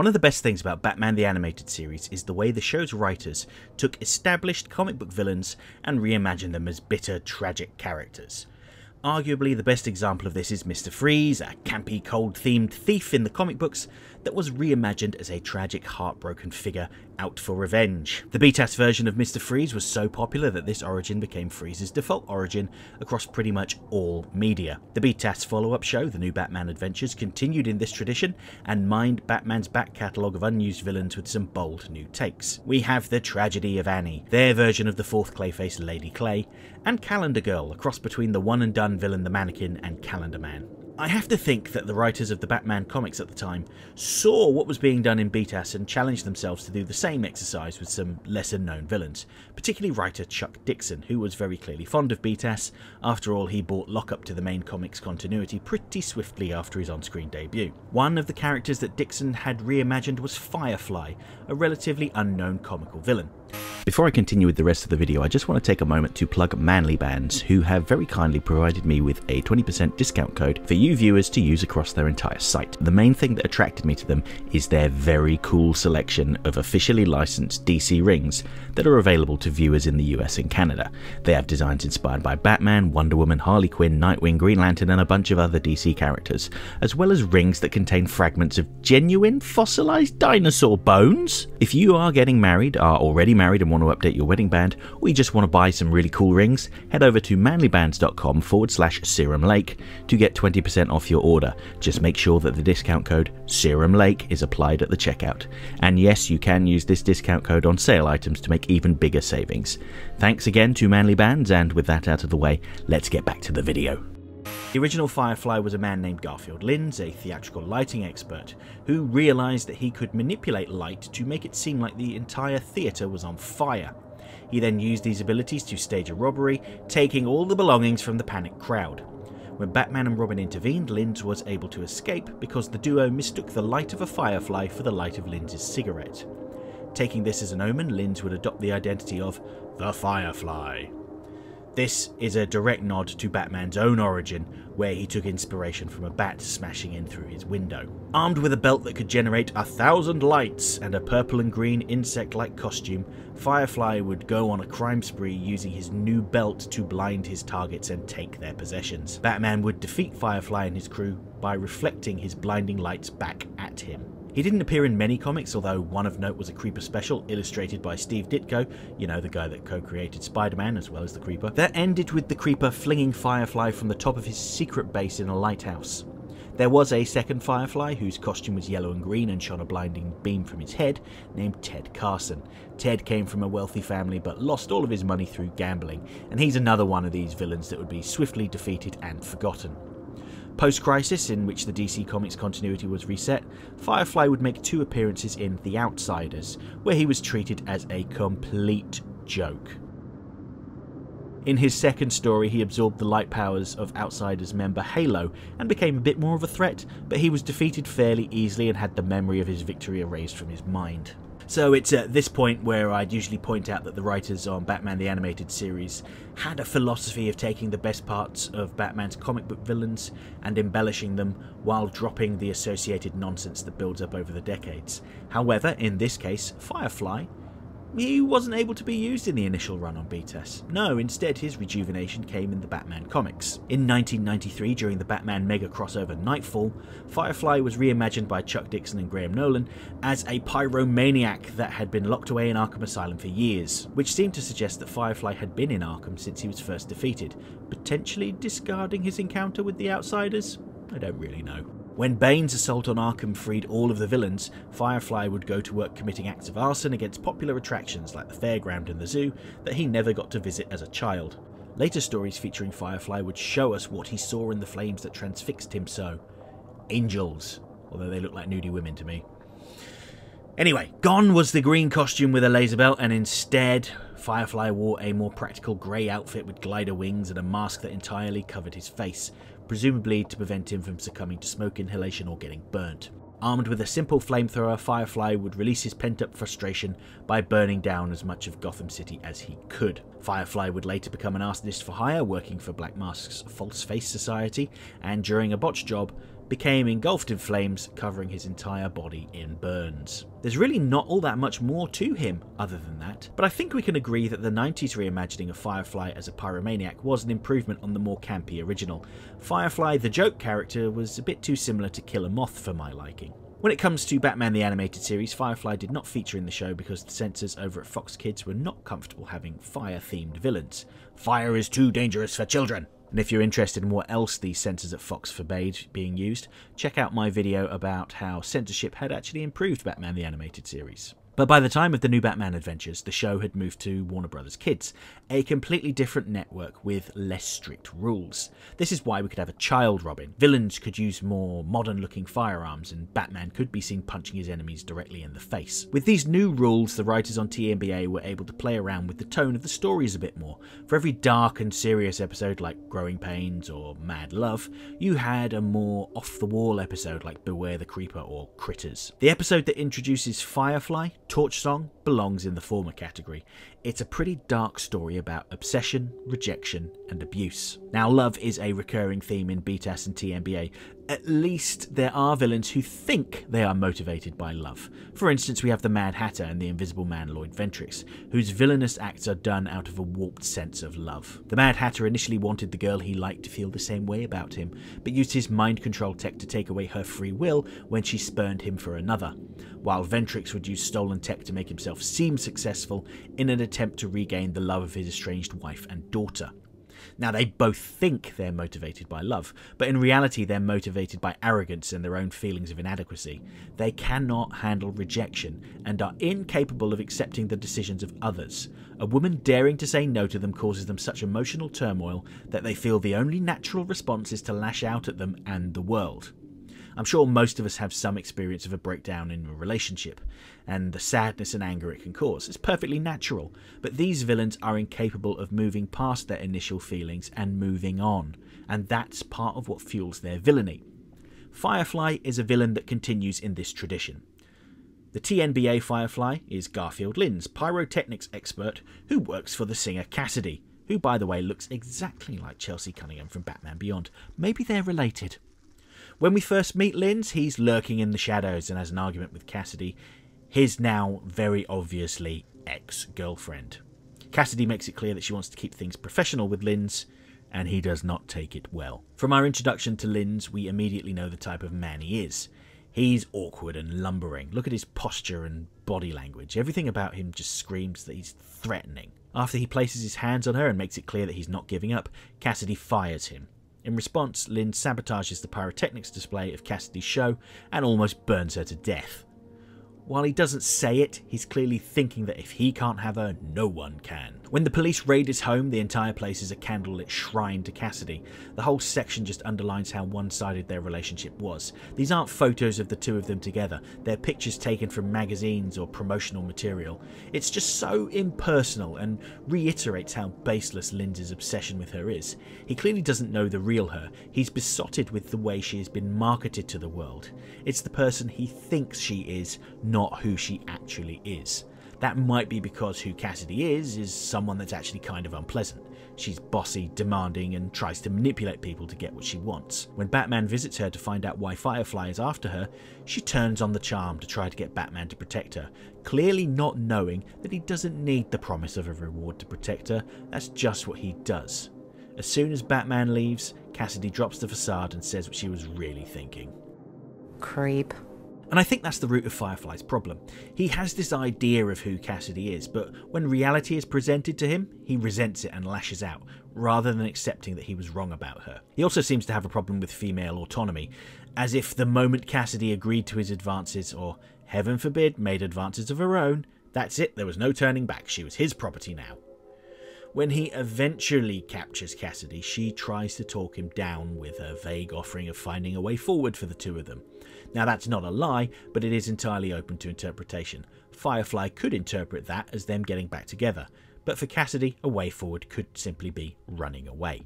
One of the best things about Batman the Animated Series is the way the show's writers took established comic book villains and reimagined them as bitter, tragic characters. Arguably, the best example of this is Mr. Freeze, a campy, cold themed thief in the comic books that was reimagined as a tragic, heartbroken figure out for revenge. The BTAS version of Mr. Freeze was so popular that this origin became Freeze's default origin across pretty much all media. The BTAS follow up show, The New Batman Adventures, continued in this tradition and mined Batman's back catalogue of unused villains with some bold new takes. We have The Tragedy of Annie, their version of the fourth Clayface Lady Clay, and Calendar Girl, a cross between the one and done villain the Mannequin and Calendar Man. I have to think that the writers of the Batman comics at the time saw what was being done in BTAS and challenged themselves to do the same exercise with some lesser known villains, particularly writer Chuck Dixon, who was very clearly fond of BTAS. After all, he brought Lockup to the main comics continuity pretty swiftly after his on screen debut. One of the characters that Dixon had reimagined was Firefly, a relatively unknown comical villain. Before I continue with the rest of the video, I just want to take a moment to plug Manly Bands, who have very kindly provided me with a 20% discount code for you viewers to use across their entire site. The main thing that attracted me to them is their very cool selection of officially licensed DC rings that are available to viewers in the US and Canada. They have designs inspired by Batman, Wonder Woman, Harley Quinn, Nightwing, Green Lantern, and a bunch of other DC characters, as well as rings that contain fragments of genuine fossilized dinosaur bones. If you are getting married, are already married, and want to update your wedding band, or you just want to buy some really cool rings, head over to manlybands.com forward slash serum lake to get 20% off your order. Just make sure that the discount code serum lake is applied at the checkout. And yes, you can use this discount code on sale items to make even bigger savings. Thanks again to Manly Bands, and with that out of the way, let's get back to the video. The original Firefly was a man named Garfield Lynns, a theatrical lighting expert, who realised that he could manipulate light to make it seem like the entire theatre was on fire. He then used these abilities to stage a robbery, taking all the belongings from the panicked crowd. When Batman and Robin intervened, Lynns was able to escape because the duo mistook the light of a firefly for the light of Lynns's cigarette. Taking this as an omen, Lynns would adopt the identity of the Firefly. This is a direct nod to Batman's own origin, where he took inspiration from a bat smashing in through his window. Armed with a belt that could generate a thousand lights and a purple and green insect like costume, Firefly would go on a crime spree using his new belt to blind his targets and take their possessions. Batman would defeat Firefly and his crew by reflecting his blinding lights back at him. He didn't appear in many comics, although one of note was a Creeper special illustrated by Steve Ditko, you know, the guy that co created Spider Man as well as the Creeper, that ended with the Creeper flinging Firefly from the top of his secret base in a lighthouse. There was a second Firefly whose costume was yellow and green and shone a blinding beam from his head, named Ted Carson. Ted came from a wealthy family but lost all of his money through gambling, and he's another one of these villains that would be swiftly defeated and forgotten. Post Crisis, in which the DC Comics continuity was reset, Firefly would make two appearances in The Outsiders, where he was treated as a complete joke. In his second story, he absorbed the light powers of Outsiders member Halo and became a bit more of a threat, but he was defeated fairly easily and had the memory of his victory erased from his mind. So it's at this point where I'd usually point out that the writers on Batman the Animated Series had a philosophy of taking the best parts of Batman's comic book villains and embellishing them while dropping the associated nonsense that builds up over the decades. However, in this case, Firefly he wasn't able to be used in the initial run on BTAS. No, instead his rejuvenation came in the Batman comics. In 1993, during the Batman mega crossover Knightfall, Firefly was reimagined by Chuck Dixon and Graham Nolan as a pyromaniac that had been locked away in Arkham Asylum for years, which seemed to suggest that Firefly had been in Arkham since he was first defeated, potentially discarding his encounter with the Outsiders? I don't really know. When Bane's assault on Arkham freed all of the villains, Firefly would go to work committing acts of arson against popular attractions like the fairground and the zoo that he never got to visit as a child. Later stories featuring Firefly would show us what he saw in the flames that transfixed him so. Angels, although they look like nudie women to me. Anyway, gone was the green costume with a laser belt, and instead, Firefly wore a more practical grey outfit with glider wings and a mask that entirely covered his face, presumably to prevent him from succumbing to smoke inhalation or getting burnt. Armed with a simple flamethrower, Firefly would release his pent-up frustration by burning down as much of Gotham City as he could. Firefly would later become an arsonist for hire, working for Black Mask's False Face Society, and during a botched job, became engulfed in flames, covering his entire body in burns. There's really not all that much more to him other than that, but I think we can agree that the 90s reimagining of Firefly as a pyromaniac was an improvement on the more campy original. Firefly, the joke character, was a bit too similar to Killer Moth for my liking. When it comes to Batman the Animated Series, Firefly did not feature in the show because the censors over at Fox Kids were not comfortable having fire themed villains. Fire is too dangerous for children! And if you're interested in what else these censors at Fox forbade being used, check out my video about how censorship had actually improved Batman the Animated Series. But by the time of the new Batman adventures, the show had moved to Warner Brothers Kids, a completely different network with less strict rules. This is why we could have a child Robin. Villains could use more modern looking firearms, and Batman could be seen punching his enemies directly in the face. With these new rules, the writers on TNBA were able to play around with the tone of the stories a bit more. For every dark and serious episode like Growing Pains or Mad Love, you had a more off the wall episode like Beware the Creeper or Critters. The episode that introduces Firefly Torch Song belongs in the former category. It's a pretty dark story about obsession, rejection, and abuse. Now, love is a recurring theme in BTAS and TNBA. At least there are villains who think they are motivated by love. For instance, we have the Mad Hatter and the Invisible Man Lloyd Ventrix, whose villainous acts are done out of a warped sense of love. The Mad Hatter initially wanted the girl he liked to feel the same way about him, but used his mind control tech to take away her free will when she spurned him for another, while Ventrix would use stolen tech to make himself seem successful in an attempt to regain the love of his estranged wife and daughter. Now, they both think they're motivated by love, but in reality, they're motivated by arrogance and their own feelings of inadequacy. They cannot handle rejection and are incapable of accepting the decisions of others. A woman daring to say no to them causes them such emotional turmoil that they feel the only natural response is to lash out at them and the world. I'm sure most of us have some experience of a breakdown in a relationship, and the sadness and anger it can cause. It's perfectly natural, but these villains are incapable of moving past their initial feelings and moving on, and that's part of what fuels their villainy. Firefly is a villain that continues in this tradition. The TNBA Firefly is Garfield Lynns, pyrotechnics expert who works for the singer Cassidy, who, by the way, looks exactly like Chelsea Cunningham from Batman Beyond. Maybe they're related. When we first meet Lynns, he's lurking in the shadows and has an argument with Cassidy, his now very obviously ex girlfriend. Cassidy makes it clear that she wants to keep things professional with Lynns, and he does not take it well. From our introduction to Lynns, we immediately know the type of man he is. He's awkward and lumbering. Look at his posture and body language. Everything about him just screams that he's threatening. After he places his hands on her and makes it clear that he's not giving up, Cassidy fires him. In response, Lynn sabotages the pyrotechnics display of Cassidy's show and almost burns her to death. While he doesn't say it, he's clearly thinking that if he can't have her, no one can. When the police raid his home, the entire place is a candlelit shrine to Cassidy. The whole section just underlines how one-sided their relationship was. These aren't photos of the two of them together, they're pictures taken from magazines or promotional material. It's just so impersonal and reiterates how baseless Lynns's obsession with her is. He clearly doesn't know the real her, he's besotted with the way she has been marketed to the world. It's the person he thinks she is, not who she actually is. That might be because who Cassidy is, is someone that's actually kind of unpleasant. She's bossy, demanding, and tries to manipulate people to get what she wants. When Batman visits her to find out why Firefly is after her, she turns on the charm to try to get Batman to protect her, clearly not knowing that he doesn't need the promise of a reward to protect her, that's just what he does. As soon as Batman leaves, Cassidy drops the facade and says what she was really thinking. Creep. And I think that's the root of Firefly's problem. He has this idea of who Cassidy is, but when reality is presented to him, he resents it and lashes out, rather than accepting that he was wrong about her. He also seems to have a problem with female autonomy, as if the moment Cassidy agreed to his advances, or heaven forbid, made advances of her own, that's it, there was no turning back, she was his property now. When he eventually captures Cassidy, she tries to talk him down with a vague offering of finding a way forward for the two of them. Now, that's not a lie, but it is entirely open to interpretation. Firefly could interpret that as them getting back together, but for Cassidy, a way forward could simply be running away.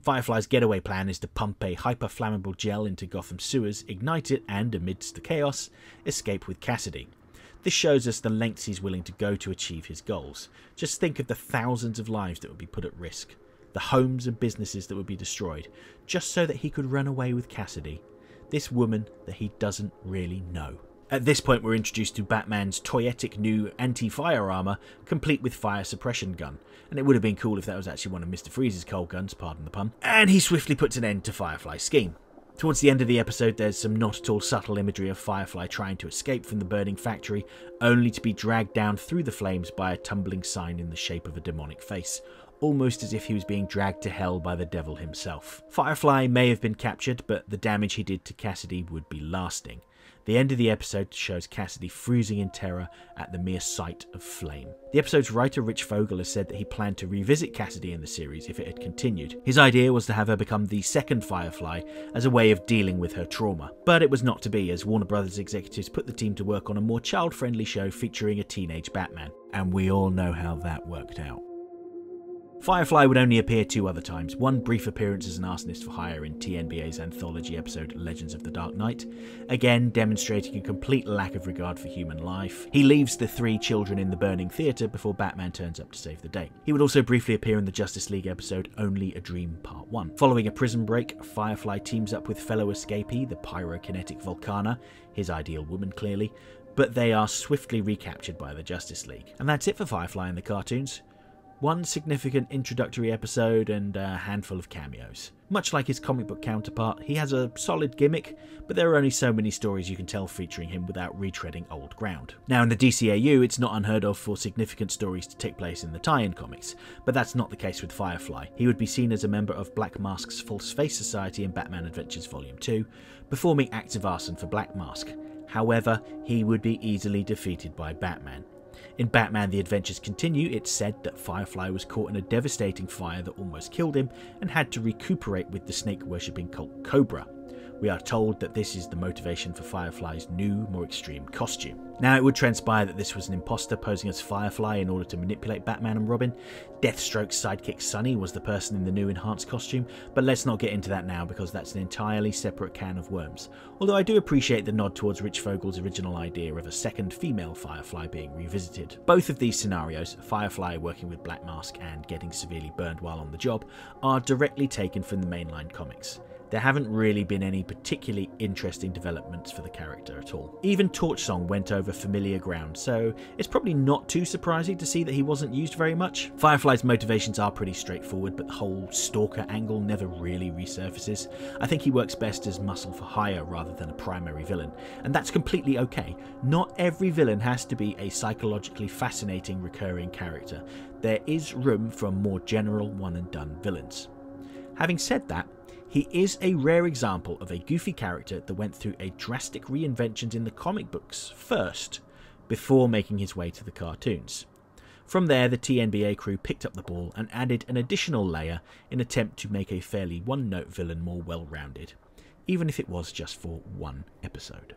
Firefly's getaway plan is to pump a hyper flammable gel into Gotham sewers, ignite it, and, amidst the chaos, escape with Cassidy. This shows us the lengths he's willing to go to achieve his goals. Just think of the thousands of lives that would be put at risk, the homes and businesses that would be destroyed, just so that he could run away with Cassidy this woman that he doesn't really know. At this point, we're introduced to Batman's toyetic new anti-fire armour, complete with fire suppression gun. And it would have been cool if that was actually one of Mr. Freeze's cold guns, pardon the pun. And he swiftly puts an end to Firefly's scheme. Towards the end of the episode, there's some not at all subtle imagery of Firefly trying to escape from the burning factory, only to be dragged down through the flames by a tumbling sign in the shape of a demonic face, almost as if he was being dragged to hell by the devil himself. Firefly may have been captured, but the damage he did to Cassidy would be lasting. The end of the episode shows Cassidy freezing in terror at the mere sight of flame. The episode's writer Rich Fogel has said that he planned to revisit Cassidy in the series if it had continued. His idea was to have her become the second Firefly as a way of dealing with her trauma. But it was not to be, as Warner Brothers executives put the team to work on a more child friendly show featuring a teenage Batman. And we all know how that worked out. Firefly would only appear two other times, one brief appearance as an arsonist for hire in TNBA's anthology episode Legends of the Dark Knight, again demonstrating a complete lack of regard for human life. He leaves the three children in the burning theatre before Batman turns up to save the day. He would also briefly appear in the Justice League episode Only a Dream Part 1. Following a prison break, Firefly teams up with fellow escapee, the pyrokinetic Volcana, his ideal woman clearly, but they are swiftly recaptured by the Justice League. And that's it for Firefly in the cartoons one significant introductory episode, and a handful of cameos. Much like his comic book counterpart, he has a solid gimmick, but there are only so many stories you can tell featuring him without retreading old ground. Now, in the DCAU, it's not unheard of for significant stories to take place in the tie in comics, but that's not the case with Firefly. He would be seen as a member of Black Mask's False Face Society in Batman Adventures Volume 2, performing acts of arson for Black Mask. However, he would be easily defeated by Batman. In Batman The Adventures Continue, it's said that Firefly was caught in a devastating fire that almost killed him and had to recuperate with the snake worshipping cult Kobra. We are told that this is the motivation for Firefly's new, more extreme costume. Now, it would transpire that this was an imposter posing as Firefly in order to manipulate Batman and Robin. Deathstroke's sidekick Sunny was the person in the new enhanced costume, but let's not get into that now because that's an entirely separate can of worms. Although I do appreciate the nod towards Rich Fogel's original idea of a second female Firefly being revisited. Both of these scenarios, Firefly working with Black Mask and getting severely burned while on the job, are directly taken from the mainline comics there haven't really been any particularly interesting developments for the character at all. Even Torchsong went over familiar ground, so it's probably not too surprising to see that he wasn't used very much. Firefly's motivations are pretty straightforward, but the whole stalker angle never really resurfaces. I think he works best as muscle for hire rather than a primary villain, and that's completely okay. Not every villain has to be a psychologically fascinating recurring character. There is room for more general one and done villains. Having said that, he is a rare example of a goofy character that went through a drastic reinventions in the comic books first, before making his way to the cartoons. From there, the TNBA crew picked up the ball and added an additional layer in attempt to make a fairly one-note villain more well-rounded, even if it was just for one episode.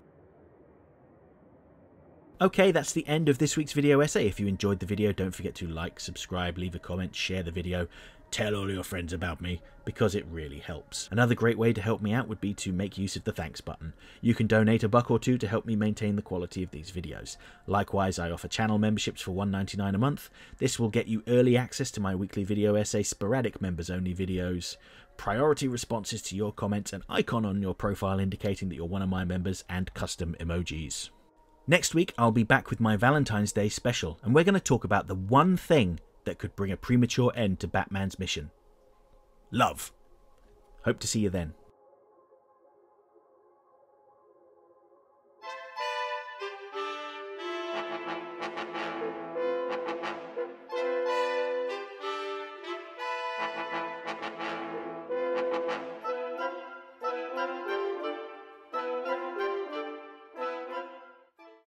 Okay, that's the end of this week's video essay. If you enjoyed the video, don't forget to like, subscribe, leave a comment, share the video, tell all your friends about me because it really helps. Another great way to help me out would be to make use of the thanks button. You can donate a buck or two to help me maintain the quality of these videos. Likewise, I offer channel memberships for $1.99 a month. This will get you early access to my weekly video essay, sporadic members only videos, priority responses to your comments, an icon on your profile indicating that you're one of my members, and custom emojis. Next week, I'll be back with my Valentine's Day special, and we're going to talk about the one thing that could bring a premature end to Batman's mission. Love. Hope to see you then.